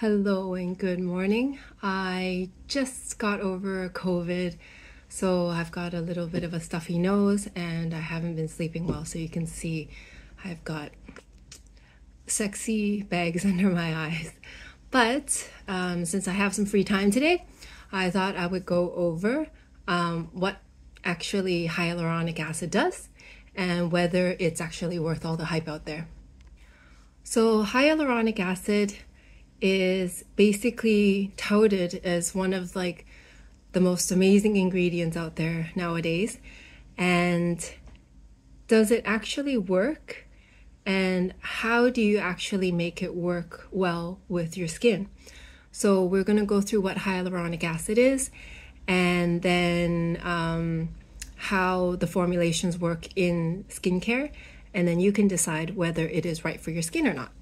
Hello and good morning. I just got over COVID, so I've got a little bit of a stuffy nose and I haven't been sleeping well. So you can see I've got sexy bags under my eyes. But um, since I have some free time today, I thought I would go over um, what actually hyaluronic acid does and whether it's actually worth all the hype out there. So, hyaluronic acid is basically touted as one of like the most amazing ingredients out there nowadays. And does it actually work? And how do you actually make it work well with your skin? So, we're going to go through what hyaluronic acid is and then um, how the formulations work in skincare. And then you can decide whether it is right for your skin or not.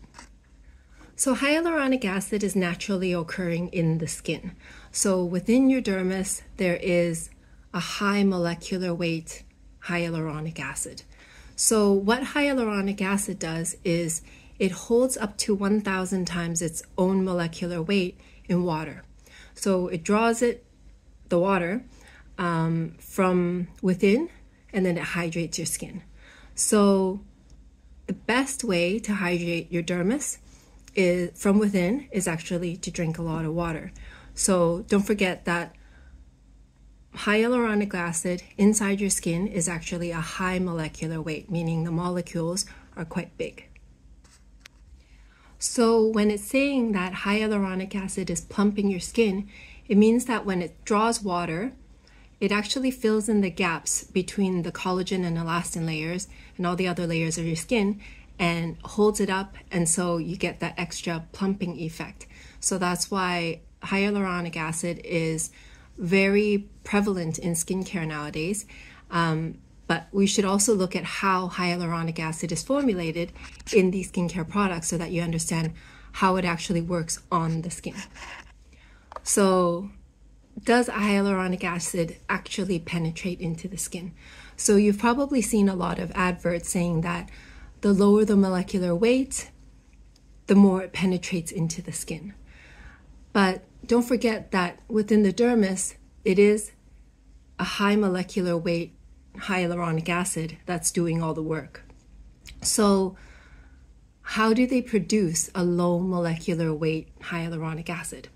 So hyaluronic acid is naturally occurring in the skin. So within your dermis, there is a high molecular weight hyaluronic acid. So what hyaluronic acid does is it holds up to 1,000 times its own molecular weight in water. So it draws it, the water, um, from within, and then it hydrates your skin. So the best way to hydrate your dermis is from within is actually to drink a lot of water. So don't forget that hyaluronic acid inside your skin is actually a high molecular weight, meaning the molecules are quite big. So when it's saying that hyaluronic acid is plumping your skin, it means that when it draws water, it actually fills in the gaps between the collagen and elastin layers and all the other layers of your skin and holds it up and so you get that extra plumping effect. So that's why hyaluronic acid is very prevalent in skincare nowadays. Um, but we should also look at how hyaluronic acid is formulated in these skincare products so that you understand how it actually works on the skin. So does hyaluronic acid actually penetrate into the skin? So you've probably seen a lot of adverts saying that the lower the molecular weight, the more it penetrates into the skin. But don't forget that within the dermis, it is a high molecular weight hyaluronic acid that's doing all the work. So, how do they produce a low molecular weight hyaluronic acid?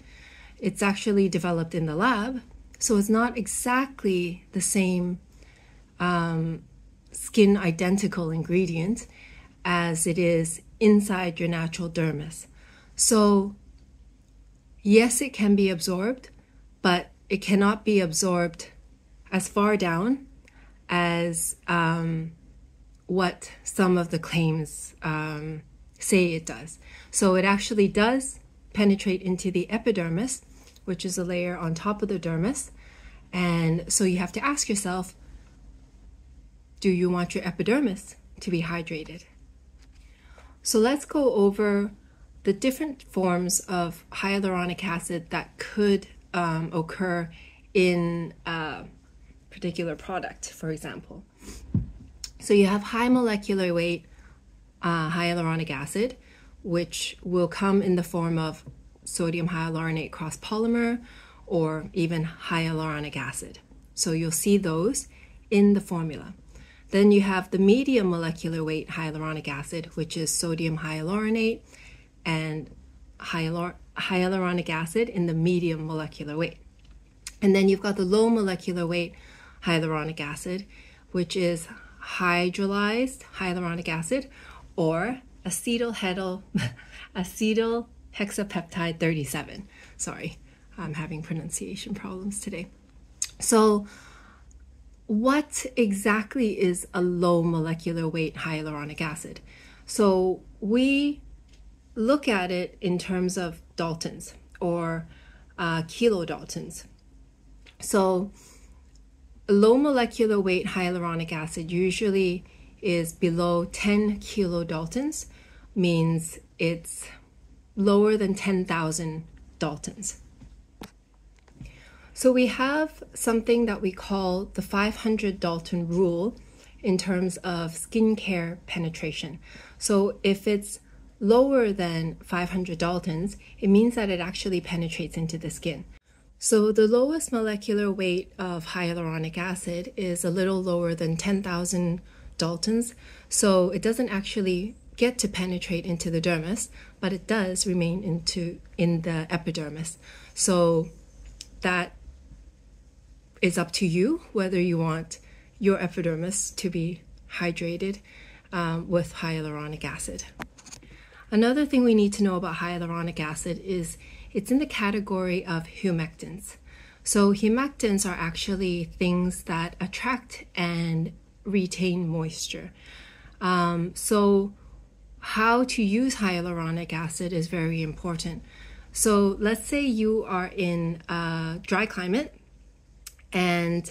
It's actually developed in the lab, so it's not exactly the same um, skin identical ingredient as it is inside your natural dermis. So, yes, it can be absorbed, but it cannot be absorbed as far down as um, what some of the claims um, say it does. So, it actually does penetrate into the epidermis, which is a layer on top of the dermis. And so, you have to ask yourself do you want your epidermis to be hydrated? So let's go over the different forms of hyaluronic acid that could um, occur in a particular product, for example. So you have high molecular weight uh, hyaluronic acid, which will come in the form of sodium hyaluronate cross polymer or even hyaluronic acid. So you'll see those in the formula. Then you have the medium molecular weight hyaluronic acid, which is sodium hyaluronate and hyalur- hyaluronic acid in the medium molecular weight. And then you've got the low molecular weight hyaluronic acid, which is hydrolyzed hyaluronic acid or acetyl acetyl hexapeptide 37. Sorry, I'm having pronunciation problems today. So what exactly is a low molecular weight hyaluronic acid? So we look at it in terms of Daltons or uh, kilodaltons. So low molecular weight hyaluronic acid usually is below 10 kilodaltons, means it's lower than 10,000 Daltons. So we have something that we call the 500 Dalton rule in terms of skincare penetration. So if it's lower than 500 Daltons, it means that it actually penetrates into the skin. So the lowest molecular weight of hyaluronic acid is a little lower than 10,000 Daltons. So it doesn't actually get to penetrate into the dermis, but it does remain into in the epidermis. So that is up to you whether you want your epidermis to be hydrated um, with hyaluronic acid. Another thing we need to know about hyaluronic acid is it's in the category of humectants. So, humectants are actually things that attract and retain moisture. Um, so, how to use hyaluronic acid is very important. So, let's say you are in a dry climate and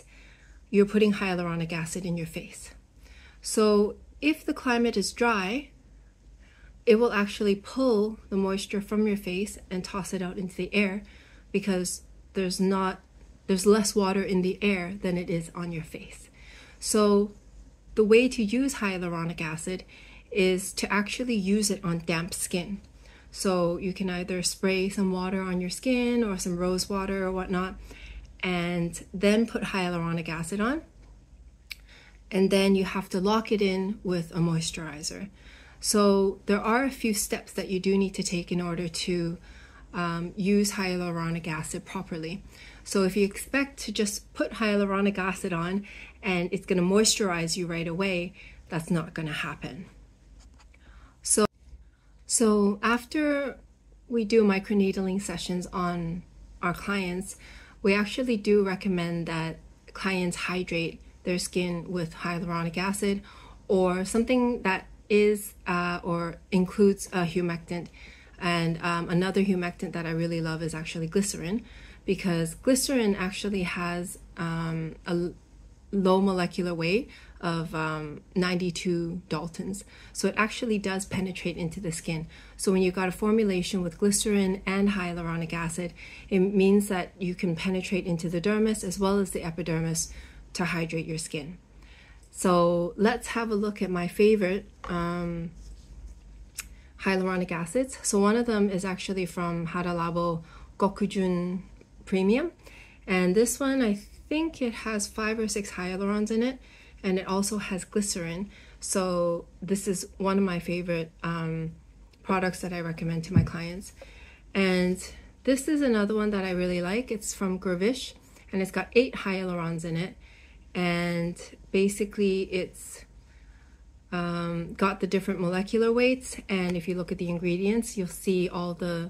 you're putting hyaluronic acid in your face. So, if the climate is dry, it will actually pull the moisture from your face and toss it out into the air because there's not there's less water in the air than it is on your face. So the way to use hyaluronic acid is to actually use it on damp skin. So you can either spray some water on your skin or some rose water or whatnot, and then put hyaluronic acid on. And then you have to lock it in with a moisturizer. So there are a few steps that you do need to take in order to um, use hyaluronic acid properly. So if you expect to just put hyaluronic acid on and it's going to moisturize you right away, that's not going to happen. So, so after we do microneedling sessions on our clients, we actually do recommend that clients hydrate their skin with hyaluronic acid or something that is uh, or includes a humectant. And um, another humectant that I really love is actually glycerin because glycerin actually has um, a low molecular weight of um, 92 Daltons. So it actually does penetrate into the skin. So when you've got a formulation with glycerin and hyaluronic acid, it means that you can penetrate into the dermis as well as the epidermis to hydrate your skin. So let's have a look at my favorite um, hyaluronic acids. So one of them is actually from Hada Labo Gokujun Premium. And this one, I think it has five or six hyalurons in it. And it also has glycerin. So this is one of my favorite um, products that I recommend to my clients. And this is another one that I really like. It's from Gervish and it's got eight hyalurons in it and basically it's um, got the different molecular weights and if you look at the ingredients you'll see all the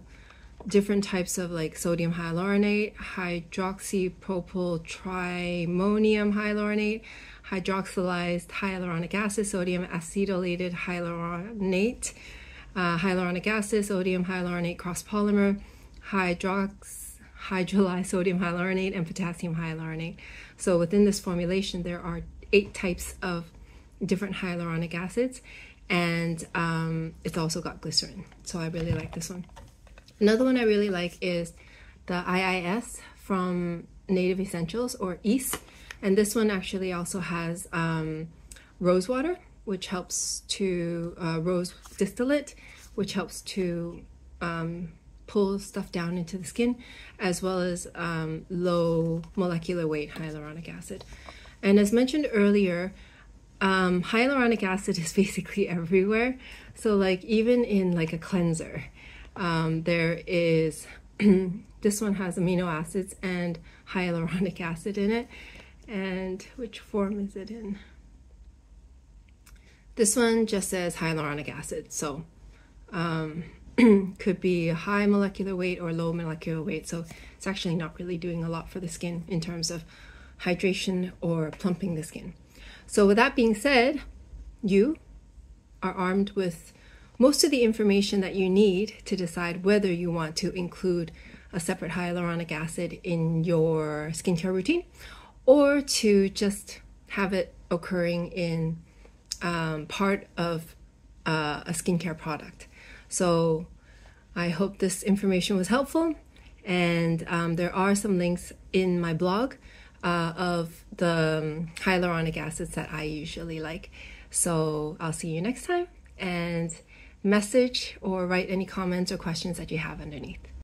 different types of like sodium hyaluronate hydroxypropyl trimonium hyaluronate hydroxylized hyaluronic acid sodium acetylated hyaluronate uh, hyaluronic acid sodium hyaluronate cross polymer hydrox hydrolyzed sodium hyaluronate and potassium hyaluronate so within this formulation, there are eight types of different hyaluronic acids, and um, it's also got glycerin. So I really like this one. Another one I really like is the IIS from Native Essentials or EASE. And this one actually also has um, rose water, which helps to, uh, rose distillate, which helps to um, pull stuff down into the skin, as well as um, low molecular weight hyaluronic acid. And as mentioned earlier, um, hyaluronic acid is basically everywhere. So like even in like a cleanser, um, there is this one has amino acids and hyaluronic acid in it. And which form is it in? This one just says hyaluronic acid. So um, could be a high molecular weight or low molecular weight. So it's actually not really doing a lot for the skin in terms of hydration or plumping the skin. So with that being said, you are armed with most of the information that you need to decide whether you want to include a separate hyaluronic acid in your skincare routine or to just have it occurring in um, part of uh, a skincare product. So I hope this information was helpful. And um, there are some links in my blog uh, of the um, hyaluronic acids that I usually like. So I'll see you next time and message or write any comments or questions that you have underneath.